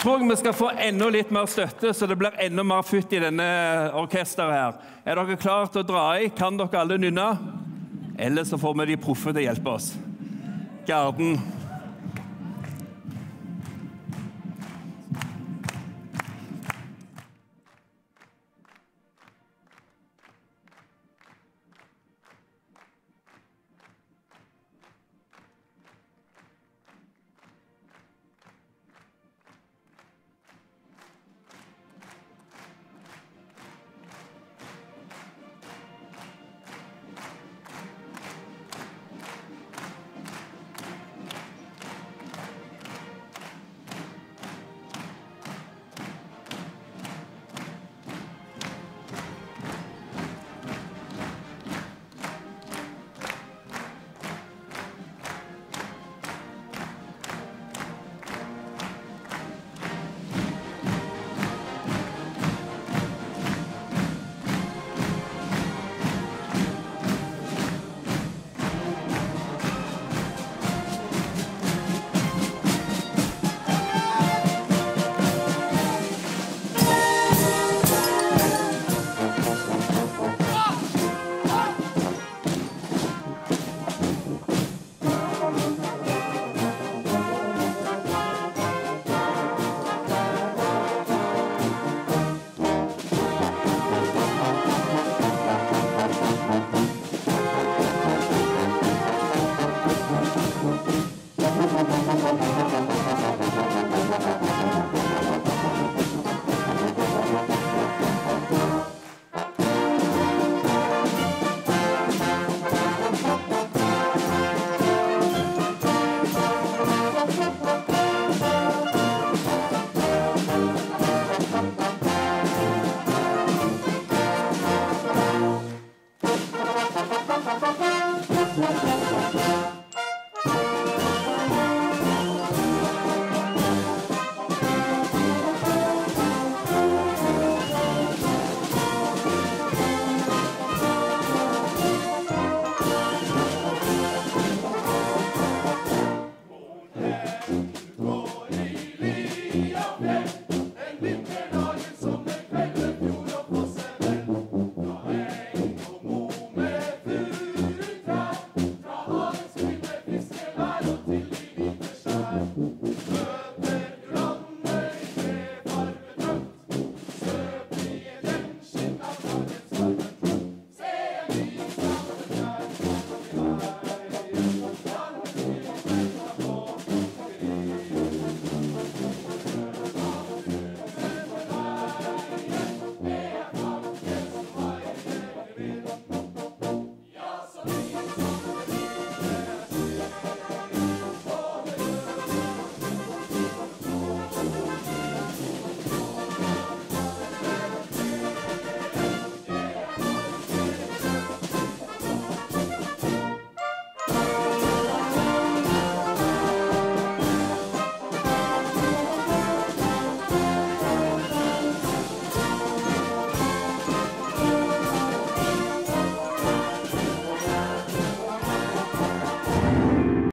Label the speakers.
Speaker 1: tror jeg vi skal få enda litt mer støtte, så det blir enda mer futt i denne orkesteret her. Er dere klare til å dra i? Kan dere alle nynne? Eller så får vi de proffe til å hjelpe oss. Garden.